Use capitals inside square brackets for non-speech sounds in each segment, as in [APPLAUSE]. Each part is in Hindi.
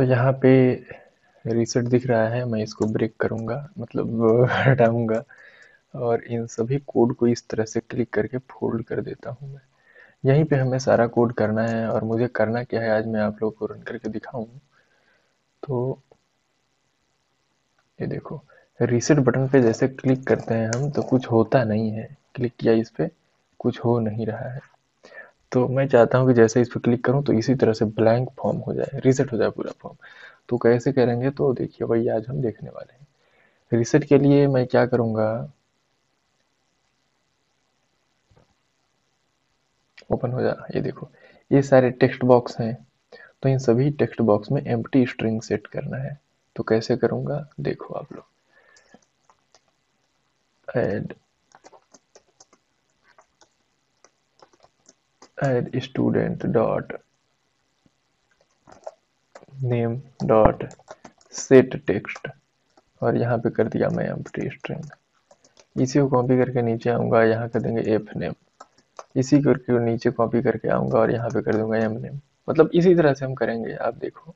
तो यहाँ पे रीसेट दिख रहा है, मैं इसको ब्रेक करूँगा मतलब [LAUGHS] हटाऊँगा और इन सभी कोड को इस तरह से क्लिक करके फोल्ड कर देता हूँ मैं। यहीं पे हमें सारा कोड करना है और मुझे करना क्या है, आज मैं आप लोगों को रन करके दिखाऊँ। तो ये देखो रीसेट बटन पे जैसे क्लिक करते हैं हम तो कुछ होता नहीं है। क्लिक किया इस पर कुछ हो नहीं रहा है। तो मैं चाहता हूँ कि जैसे इस पर क्लिक करूँ तो इसी तरह से ब्लैंक फॉर्म हो जाए, रीसेट हो जाए पूरा फॉर्म। तो कैसे करेंगे तो देखिए वही आज हम देखने वाले हैं। रीसेट के लिए मैं क्या करूँगा? ओपन हो जा, ये देखो, ये सारे टेक्स्ट बॉक्स हैं तो इन सभी टेक्स्ट बॉक्स में एम स्ट्रिंग सेट करना है। तो कैसे करूँगा? देखो आप लोग। Add add student dot name dot set text. और यहाँ पे कर दिया मैं empty स्ट्रिंग इसी को कॉपी करके नीचे आऊँगा, यहाँ कर देंगे एफ़ नेम इसी करके नीचे कॉपी करके आऊँगा और यहाँ पे कर दूँगा एम नेम मतलब इसी तरह से हम करेंगे, आप देखो।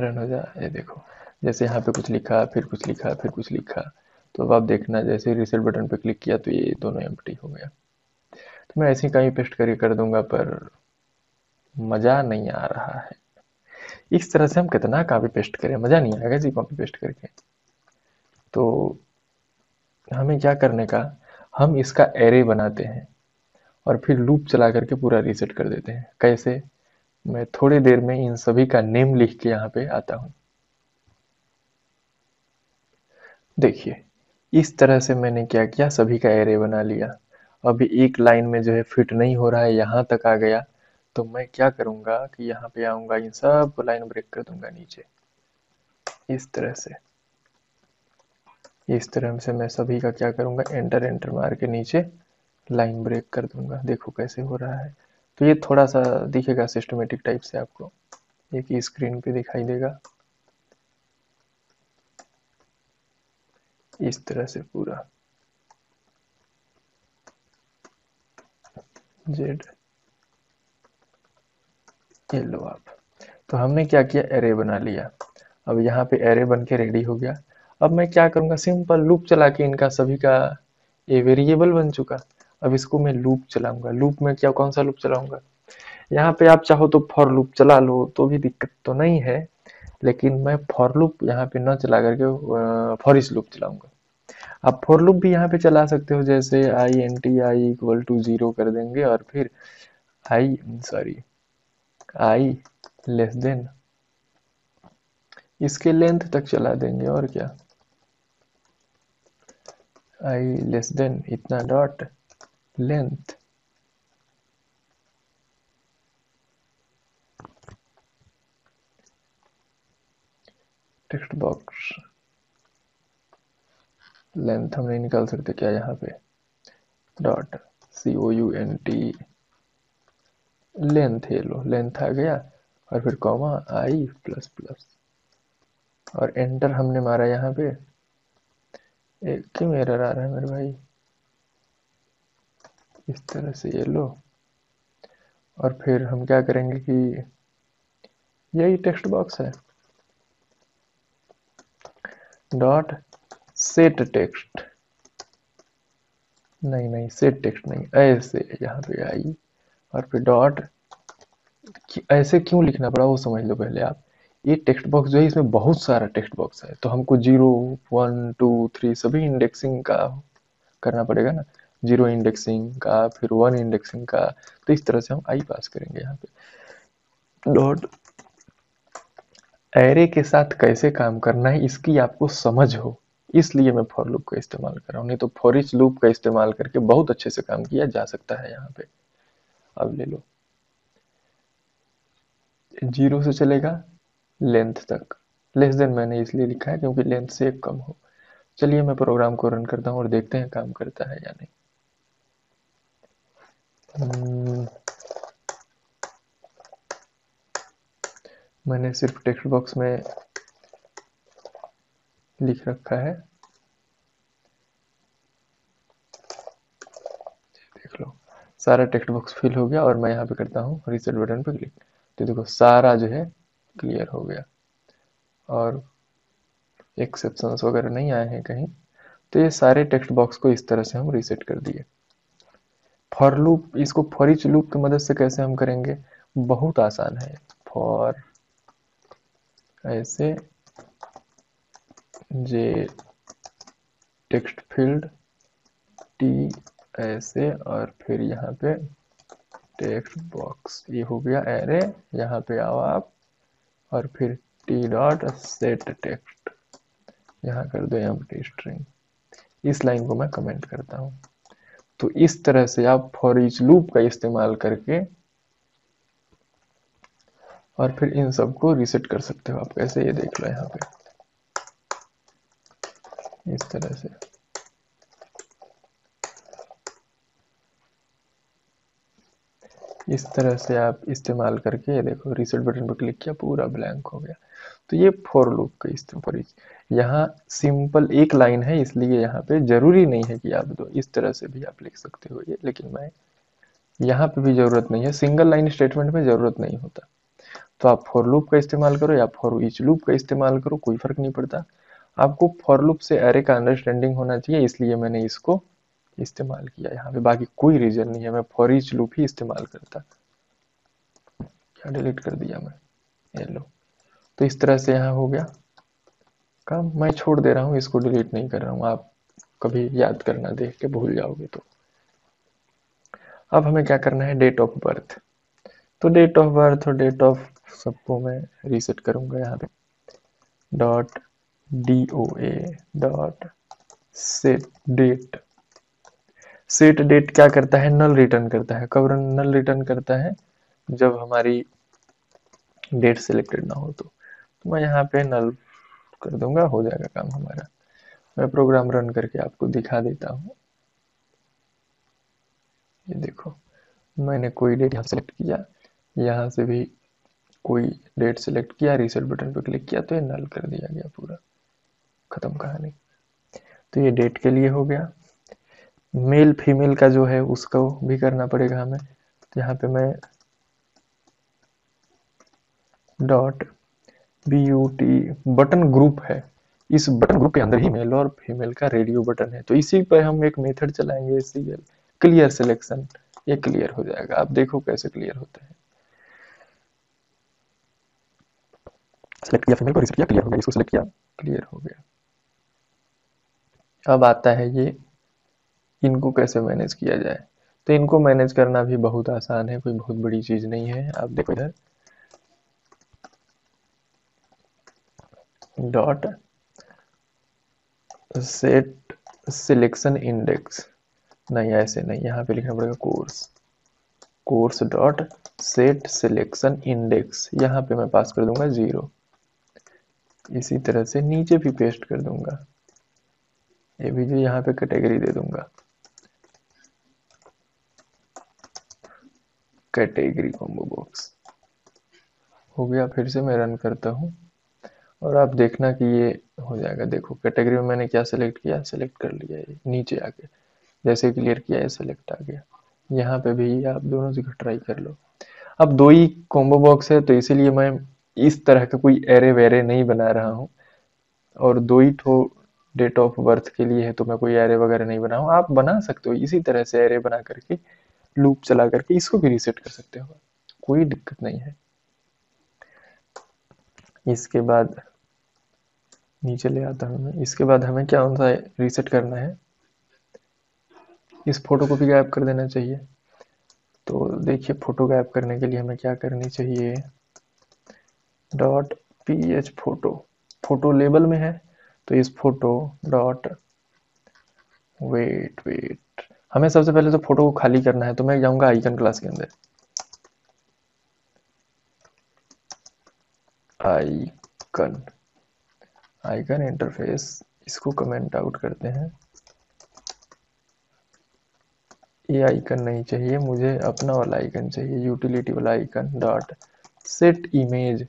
रन हो जा ये देखो। जैसे यहाँ पे कुछ लिखा, फिर कुछ लिखा, फिर कुछ लिखा। तो अब आप देखना, जैसे रिसेट बटन पे क्लिक किया तो ये दोनों एम्प्टी हो गया। तो मैं ऐसे कहीं पेस्ट करके कर दूँगा, पर मज़ा नहीं आ रहा है। इस तरह से हम कितना कॉपी पेस्ट करें, मज़ा नहीं आएगा जी कॉपी पेस्ट करके। तो हमें क्या करने का, हम इसका एरे बनाते हैं और फिर लूप चला करके पूरा रीसेट कर देते हैं। कैसे? मैं थोड़ी देर में इन सभी का नेम लिख के यहाँ पे आता हूँ। देखिए, इस तरह से मैंने क्या किया सभी का एरे बना लिया। अभी एक लाइन में जो है फिट नहीं हो रहा है, यहाँ तक आ गया। तो मैं क्या करूँगा कि यहाँ पे आऊँगा, इन सबको लाइन ब्रेक कर दूँगा नीचे। इस तरह से। इस तरह से मैं सभी का क्या करूँगा एंटर एंटर मार के नीचे लाइन ब्रेक कर दूँगा। देखो कैसे हो रहा है। तो ये थोड़ा सा दिखेगा सिस्टमेटिक टाइप से आपको। एक स्क्रीन पे दिखाई देगा। इस तरह से पूरा। जेड। ये लो आप। तो हमने क्या किया? एरे बना लिया। अब यहाँ पे एरे बन के रेडी हो गया। अब मैं क्या करूँगा? सिंपल लूप चला के इनका सभी का ए वेरिएबल बन चुका। अब इसको मैं लूप चलाऊँगा। लूप में क्या, कौन सा लूप चलाऊँगा? यहाँ पे आप चाहो तो फॉर लूप चला लो तो भी दिक्कत तो नहीं है। लेकिन मैं फॉर लूप यहाँ पे न चला करके फॉरिस लूप चलाऊँगा। आप फॉर लूप भी यहाँ पे चला सकते हो, जैसे I N T I equal to zero कर देंगे और फिर I sorry I less than इसके लेंथ तक चला देंगे और क्या? आई लेस देन इतना dot length text box length हम नहीं निकाल सकते क्या यहाँ पे? Dot C O U N T length है लो, लेंथ आ गया और फिर कॉमा आई प्लस प्लस और एंटर हमने मारा यहाँ पे। एक क्यों एरर आ रहा है मेरे भाई। इस तरह से ये लो। और फिर हम क्या करेंगे कि यही टेक्स्ट बॉक्स है। डॉट सेट टेक्स्ट नहीं नहीं सेट टेक्स्ट नहीं, ऐसे यहाँ पे आई और फिर डॉट ऐसे क्यों लिखना पड़ा वो समझ लो पहले आप। ये टेक्स्ट बॉक्स जो है, इसमें बहुत सारा टेक्स्ट बॉक्स है। तो हमको ज़ीरो वन टू थ्री सभी इंडेक्सिंग का करना पड़ेगा ना। ज़ीरो इंडेक्सिंग का, फिर वन इंडेक्सिंग का। तो इस तरह से हम आई पास करेंगे यहाँ पे। डॉट एरे के साथ कैसे काम करना है, इसकी आपको समझ हो। इसलिए मैं फॉर लूप का इस्तेमाल कर रहा हूँ। नहीं तो फॉर इच लूप का इस्तेमाल करके बहुत अच्छे से काम किया जा सकता है यहाँ पे। अब ले लो। ज़ीरो से चलेगा लेंथ तक। लेस देन मैंने इसलिए लिखा है क्योंकि लेंथ से कम हो। चलिए मैं प्रोग्राम को रन करता हूँ और देखते हैं काम करता है या नहीं। hmm. मैंने सिर्फ़ टेक्स्ट बॉक्स में लिख रखा है। देख लो, सारा टेक्स्ट बॉक्स फिल हो गया और मैं यहाँ पे करता हूँ रिसेट बटन पे क्लिक तो देखो, सारा जो है क्लियर हो गया। और एक्सेप्शंस वगैरह नहीं आए हैं कहीं तो ये सारे टेक्स्ट बॉक्स को इस तरह से हम रीसेट कर दिए। फॉर लूप इसको फॉरिच लूप की मदद से कैसे हम करेंगे? बहुत आसान है। फॉर ऐसे जे टेक्स्ट फ़ील्ड टी ऐसे और फिर यहाँ पे टेक्स्ट बॉक्स, ये हो गया एरे यहाँ पे आओ आप और फिर टी डॉट सेट टेक्स्ट यहाँ कर दो एम टी स्ट्रिंग इस लाइन को मैं कमेंट करता हूँ। तो इस तरह से आप फॉर इच लूप का इस्तेमाल करके और फिर इन सबको रीसेट कर सकते हो। आप कैसे ये देख लो यहाँ पे। इस तरह से इस तरह से आप इस्तेमाल करके ये देखो रीसेट बटन पर क्लिक किया पूरा ब्लैंक हो गया तो ये फॉर लूप का इस्तेमाल यहाँ सिंपल एक लाइन है इसलिए यहाँ पे ज़रूरी नहीं है कि आप दो इस तरह से भी आप लिख सकते हो ये लेकिन मैं यहाँ पे भी ज़रूरत नहीं है सिंगल लाइन स्टेटमेंट में ज़रूरत नहीं होता तो आप फॉर लूप का इस्तेमाल करो या फॉर ईच लूप का इस्तेमाल करो, कोई फ़र्क नहीं पड़ता। आपको फॉर लूप से एरे का अंडरस्टैंडिंग होना चाहिए, इसलिए मैंने इसको इस्तेमाल किया। यहाँ पे बाकी कोई रीजन नहीं है, मैं फॉर ईच लूप ही इस्तेमाल करता। क्या डिलीट कर दिया मैं? ये लो तो इस तरह से यहाँ हो गया। काम मैं छोड़ दे रहा हूँ, इसको डिलीट नहीं कर रहा हूँ। आप कभी याद करना, देख के भूल जाओगे तो। अब हमें क्या करना है? डेट ऑफ़ बर्थ तो डेट ऑफ़ बर्थ और डेट ऑफ़ सबको मैं रीसेट करूँगा यहाँ पे। Dot D O A dot set date क्या करता है? नल रिटर्न करता है। कब नल रिटर्न करता है? जब हमारी डेट सिलेक्टेड ना हो तो, तो मैं यहाँ पे नल कर दूँगा। हो जाएगा काम हमारा। मैं प्रोग्राम रन करके आपको दिखा देता हूँ। ये देखो। मैंने कोई डेट यहाँ सेलेक्ट किया। यहाँ से भी कोई डेट सेलेक्ट किया। रीसेट बटन पर क्लिक किया तो ये नल कर दिया गया पूरा। खत्म कहानी। तो ये डेट के लिए हो गया। मेल फीमेल का जो है, उसको भी करना पड़ेगा हमें। तो यहाँ पे मैं dot B U T button group है। इस बटन ग्रुप के अंदर ही मेल और फीमेल का रेडियो बटन है। तो इसी पर हम एक मेथड चलाएँगे क्लियर सिलेक्शन ये क्लियर हो जाएगा। आप देखो कैसे क्लियर होता है। सेलेक्ट किया फीमेल को रिसीव किया क्लियर हो गया। इसको सेलेक्ट किया क्लियर हो गया। अब आता है ये, इनको कैसे मैनेज किया जाए? तो इनको मैनेज करना भी बहुत आसान है, कोई बहुत बड़ी चीज़ नहीं है। आप देखो इधर। डॉट सेट सिलेक्शन इंडेक्स नहीं, ऐसे नहीं, यहाँ पे लिखना पड़ेगा course course dot set selection index यहाँ पे मैं पास कर दूँगा ज़ीरो इसी तरह से नीचे भी पेस्ट कर दूँगा। ये भी जो यहाँ पे कैटेगरी दे दूँगा। कैटेगरी कॉम्बो बॉक्स हो गया, फिर से मैं रन करता हूँ। और आप देखना कि ये हो जाएगा। देखो कैटेगरी में मैंने क्या सिलेक्ट किया? सिलेक्ट कर लिया ये, नीचे आके। जैसे क्लियर किया है सिलेक्ट आ गया। यहाँ पे भी आप दोनों जगह ट्राई कर लो। अब दो ही कॉम्बो बॉक्स है तो इसीलिए मैं इस तरह का कोई एरे वेरे नहीं बना रहा हूँ। और दो ही ठो डेट ऑफ़ बर्थ के लिए है तो मैं कोई एरे वगैरह नहीं बनाऊँ। आप बना सकते हो, इसी तरह से एरे बना करके लूप चला करके, इसको भी रीसेट कर सकते हो। कोई दिक्कत नहीं है। इसके बाद, नीचे ले आता हूँ मैं। इसके बाद हमें क्या सा रीसेट करना है। इस फ़ोटो को भी गायब कर देना चाहिए। तो देखिए फ़ोटो गायब करने के लिए हमें क्या करनी चाहिए? Dot P H photo photo label में है। तो इस फ़ोटो डॉट वेट वेट हमें सबसे पहले तो फ़ोटो को खाली करना है तो मैं जाऊँगा आइकन क्लास के अंदर। आइकन आइकन इंटरफेस इसको कमेंट आउट करते हैं। ये आइकन नहीं चाहिए, मुझे अपना वाला आइकन चाहिए यूटिलिटी वाला आइकन डॉट सेट इमेज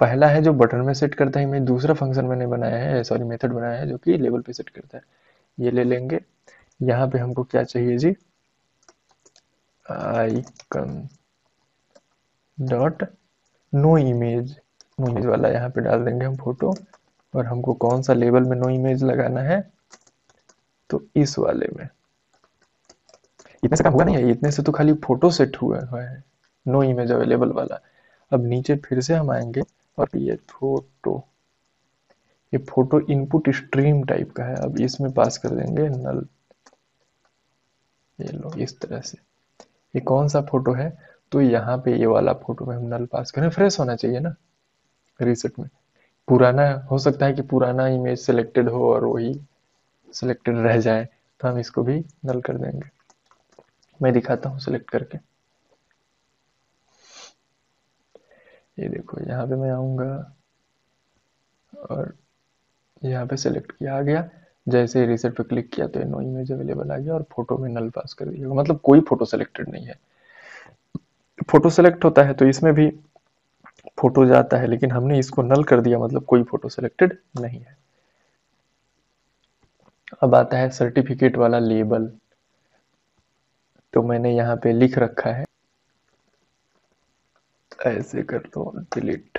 पहला है जो बटन में सेट करता है इमेज दूसरा फ़ंक्शन मैंने बनाया है सॉरी मेथड बनाया है जो कि लेवल पे सेट करता है। ये ले लेंगे। यहाँ पे हमको क्या चाहिए जी? Icon dot no image no image वाला यहाँ पे डाल देंगे हम फ़ोटो और हमको कौन सा लेवल में नो इमेज लगाना है? तो इस वाले में। इतने से काम हुआ नहीं है? इतने से तो खाली फ़ोटो सेट हुआ है। नो इमेज अवेलेबल वाला। अब नीचे फिर से हम आएँगे। और ये फ़ोटो ये फ़ोटो इनपुट स्ट्रीम टाइप का है। अब इसमें पास कर देंगे नल ये लो, इस तरह से। ये कौन सा फ़ोटो है? तो यहाँ पे ये वाला फ़ोटो में हम नल पास करें। फ्रेश होना चाहिए ना रीसेट में। पुराना हो सकता है कि पुराना इमेज सिलेक्टेड हो और वही सिलेक्टेड रह जाए तो हम इसको भी नल कर देंगे। मैं दिखाता हूँ सिलेक्ट करके। ये देखो, यहाँ पे मैं आऊँगा और यहाँ पे सेलेक्ट किया, आ गया। जैसे रिसेट पे क्लिक किया तो नो इमेज अवेलेबल आ गया और फ़ोटो में नल पास कर दिया मतलब कोई फ़ोटो सेलेक्टेड नहीं है। फ़ोटो सेलेक्ट होता है तो इसमें भी फ़ोटो जाता है, लेकिन हमने इसको नल कर दिया मतलब कोई फ़ोटो सेलेक्टेड नहीं है। अब आता है सर्टिफिकेट वाला लेबल तो मैंने यहाँ पे लिख रखा है। ऐसे कर दो डिलीट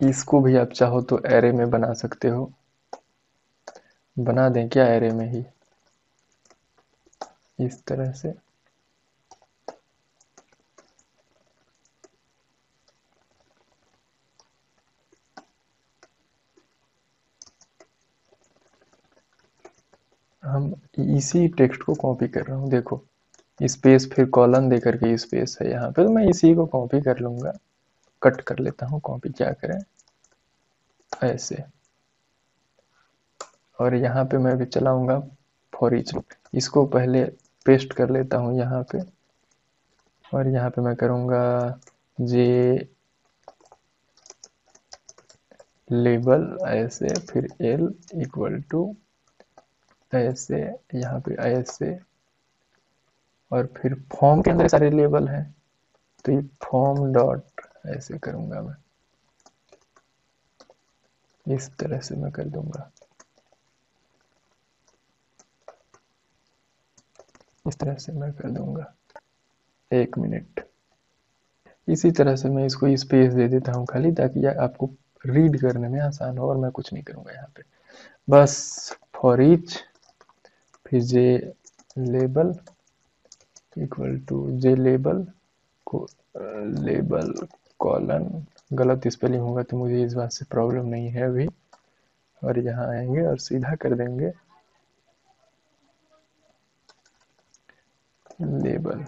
इसको भी आप चाहो तो एरे में बना सकते हो। बना दें क्या एरे में ही? इस तरह से। हम इसी टेक्स्ट को कॉपी कर रहा हूँ। देखो स्पेस फिर कॉलन दे करके स्पेस है यहाँ पे तो मैं इसी को कॉपी कर लूँगा। कट कर लेता हूँ कॉपी क्या करें? ऐसे। और यहाँ पे मैं भी चलाऊँगा फॉर इच इसको पहले पेस्ट कर लेता हूँ यहाँ पे। और यहाँ पे मैं करूँगा जे लेबल ऐसे, फिर एल इक्वल टू ऐसे, यहाँ पे ऐसे। और फिर फॉर्म के अंदर सारे लेबल हैं तो ये फॉर्म डॉट ऐसे करूँगा मैं। इस तरह से मैं कर दूँगा। इस तरह से मैं कर दूँगा। एक मिनट इसी तरह से मैं इसको स्पेस दे देता हूँ खाली, ताकि आपको रीड करने में आसान हो, और मैं कुछ नहीं करूँगा यहाँ पे। बस फॉर ईच फिर J label equal to J label को लेबल कॉलन गलत स्पेलिंग होगा तो मुझे इस बात से प्रॉब्लम नहीं है अभी। और यहाँ आएँगे और सीधा कर देंगे। Label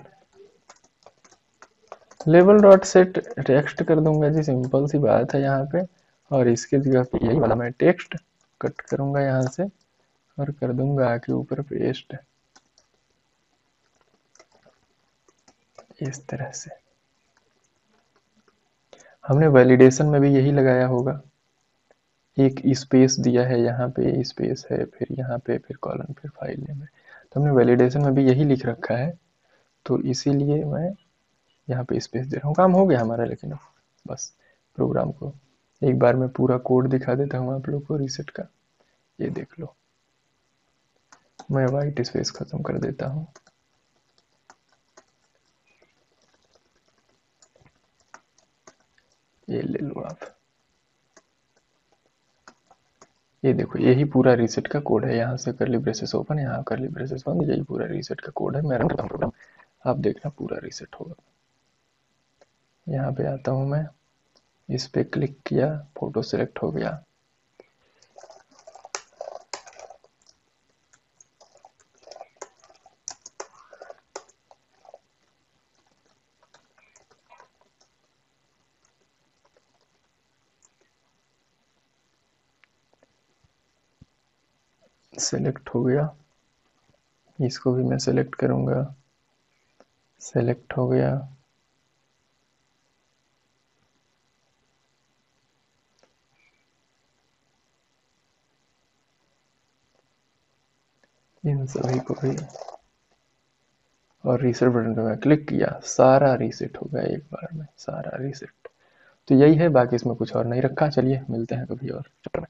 label dot set text कर दूँगा जी सिंपल सी बात है यहाँ पे। और इसके जगह पे यही वाला मैं टेक्स्ट कट करूँगा यहाँ से। और कर दूँगा आके ऊपर पेस्ट इस तरह से। हमने वैलिडेशन में भी यही लगाया होगा। एक स्पेस दिया है, यहाँ पे स्पेस है, फिर यहाँ पे, फिर कॉलम फिर फ़ाइल नेम है। तो हमने वैलिडेशन में भी यही लिख रखा है। तो इसीलिए मैं यहाँ पे स्पेस दे रहा हूँ। काम हो गया हमारा, लेकिन बस प्रोग्राम को एक बार मैं पूरा कोड दिखा देता हूँ आप लोग को रिसेट का। ये देख लो। मैं वाइट स्पेस खत्म कर देता हूँ। ये ले लो आप। ये देखो, यही पूरा रीसेट का कोड है। यहाँ से कर ली ब्रेसेस ओपन यहाँ कर ली ब्रेसेस बंद, यही पूरा रीसेट का कोड है। मेरा प्रोग्राम आप देखना पूरा रीसेट होगा। यहाँ पे आता हूँ मैं। इस पर क्लिक किया फ़ोटो सेलेक्ट हो गया। सेलेक्ट हो गया। इसको भी मैं सेलेक्ट करूँगा। सेलेक्ट हो गया। इन सभी को भी। और रीसेट बटन पे मैं क्लिक किया। सारा रीसेट हो गया एक बार में। सारा रीसेट तो यही है, बाकी इसमें कुछ और नहीं रखा। चलिए, मिलते हैं कभी और। चैप्टर में